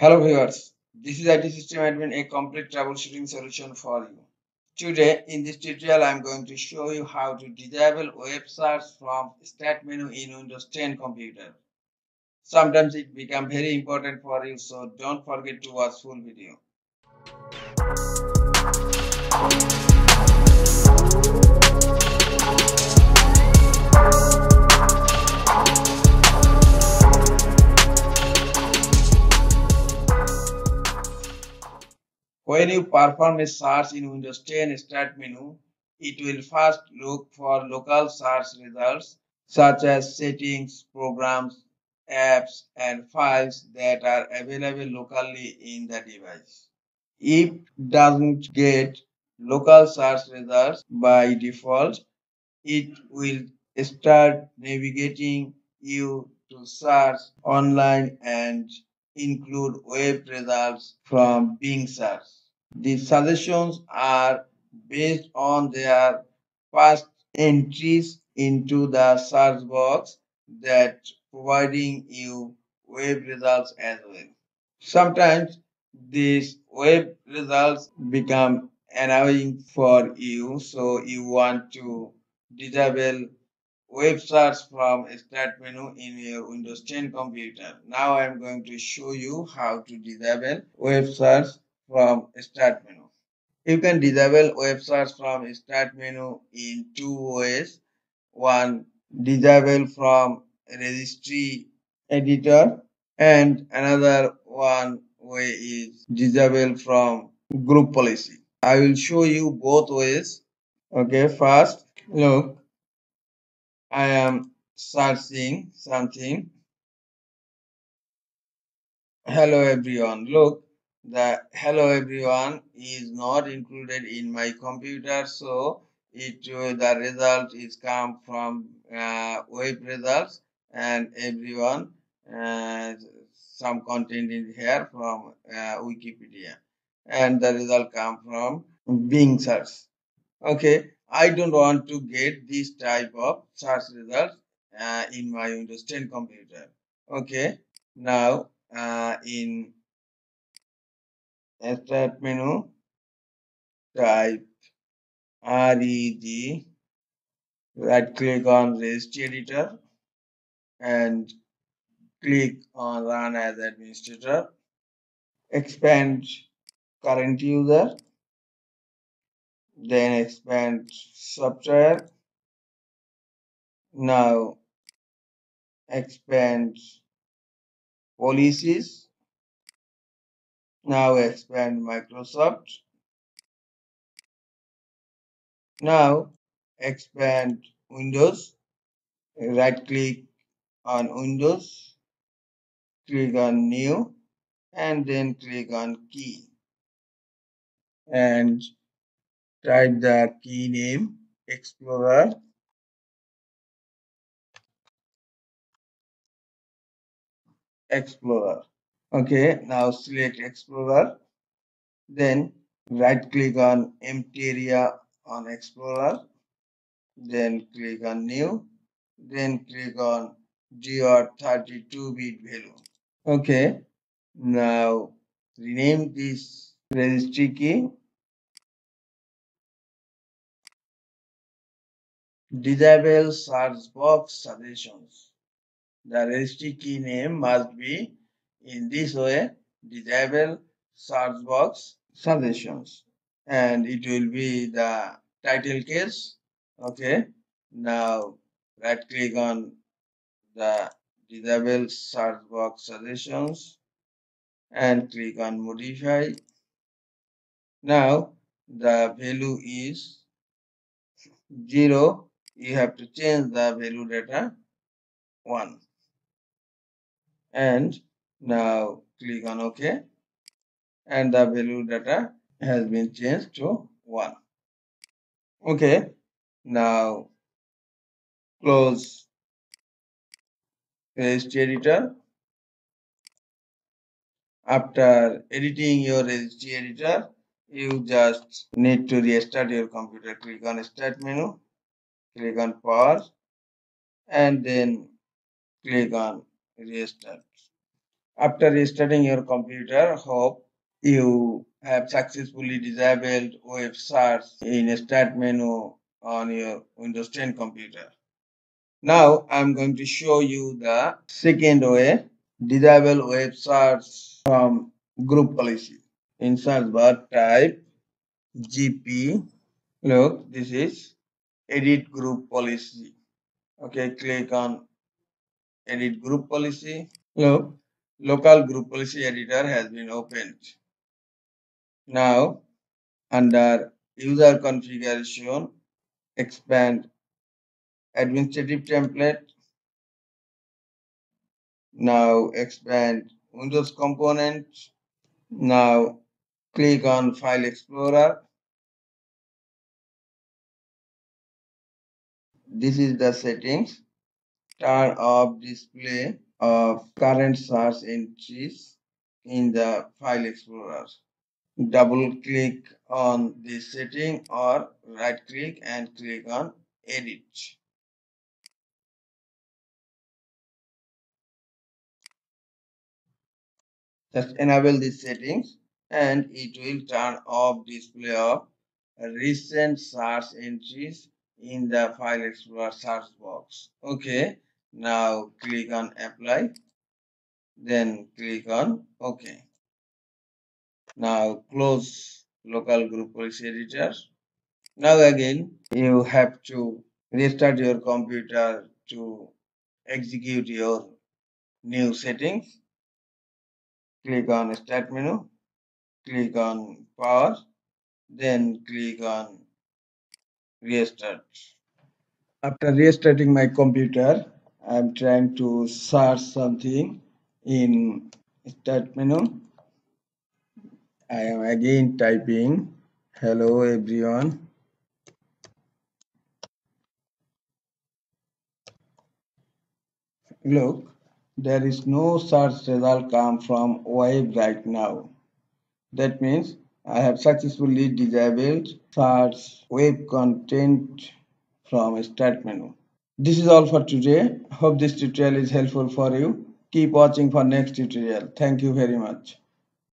Hello viewers, this is IT System Admin, a complete troubleshooting solution for you. Today in this tutorial I am going to show you how to disable web search from start menu in Windows 10 computer. Sometimes it become very important for you so don't forget to watch full video. When you perform a search in Windows 10 Start menu, it will first look for local search results such as settings, programs, apps, and files that are available locally in the device. If doesn't get local search results by default, it will start navigating you to search online and include web results from Bing search. The suggestions are based on their past entries into the search box that providing you web results as well. Sometimes these web results become annoying for you so you want to disable web search from start menu in your Windows 10 computer. Now I am going to show you how to disable web search from start menu. You can disable web search from start menu in two ways. One, disable from registry editor and another one way is disable from group policy. I will show you both ways. Okay, first look, I am searching something. Hello everyone. Look, the hello everyone is not included in my computer so it uh, the result is come from uh, web results and everyone uh, some content in here from uh, wikipedia. And the result come from bing search. Okay i don't want to get this type of search results uh, in my windows 10 computer. Okay now uh, in start menu, type reg, right click on registry editor and click on run as administrator, expand current user, then expand software, now expand policies now expand Microsoft. Now expand Windows. Right click on Windows. Click on New and then click on Key. And type the key name Explorer. Explorer okay now select explorer. Then right click on empty area on explorer. Then click on new. Then click on DWORD 32 bit value. Okay now rename this registry key. Disable search box suggestions. The registry key name must be in this way, disable search box suggestions and it will be the title case. Okay. Now right click on the disable search box suggestions and click on modify. Now the value is 0. You have to change the value data 1 and now click on OK and the value data has been changed to 1. Okay, now close registry editor. After editing your registry editor, you just need to restart your computer. Click on start menu, click on pause and then click on restart After restarting your computer, hope you have successfully disabled web search in start menu on your Windows 10 computer. Now I'm going to show you the second way disable web search from group policy. In search bar type gp look this is edit group policy okay click on edit group policy look local group policy editor has been opened. Now under user configuration expand administrative template. Now expand windows components now click on file explorer. This is the settings. Turn off display of current search entries in the file explorer. Double click on this setting or right click and click on edit. Just enable these settings and it will turn off display of recent search entries in the file explorer search box. Okay now click on apply then click on ok now close local group policy editor. Now again you have to restart your computer to execute your new settings. Click on start menu click on power then click on restart. After restarting my computer i'm trying to search something in start menu. I am again typing hello everyone. Look there is no search result come from web right now. That means I have successfully disabled search web content from start menu. This is all for today. Hope this tutorial is helpful for you. Keep watching for next tutorial. Thank you very much.